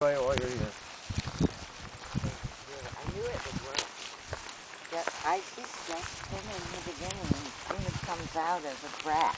Try it while you're here. I knew it would work. That icy stuff came in the beginning and it comes out as a brat.